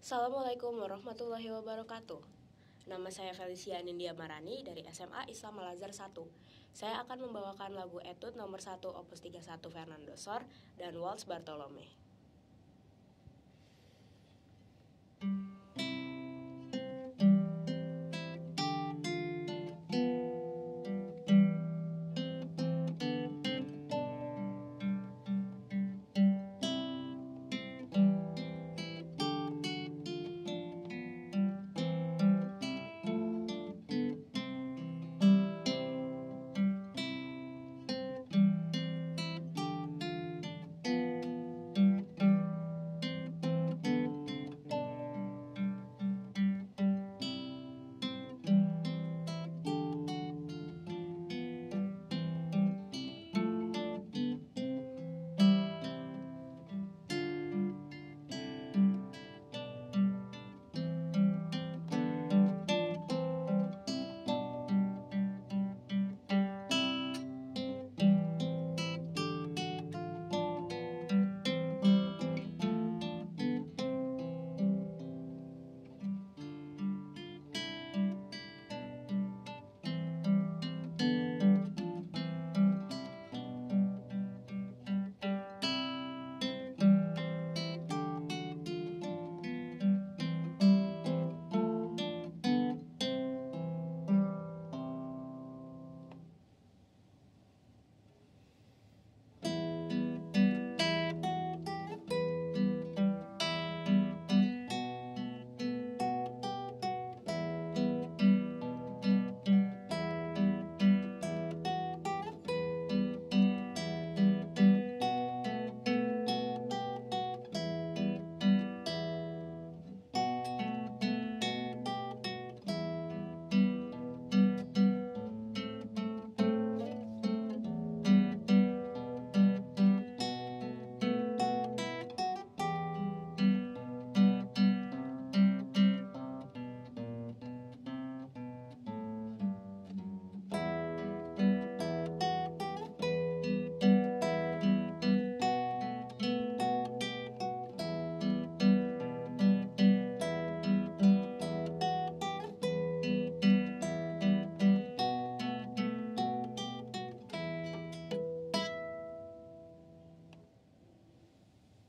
Assalamualaikum warahmatullahi wabarakatuh. Nama saya Felicia Nindya Marani dari SMA Islam Al Azhar 1. Saya akan membawakan lagu etude nomor 1 opus 31 Fernando Sor dan Waltz Bartolome.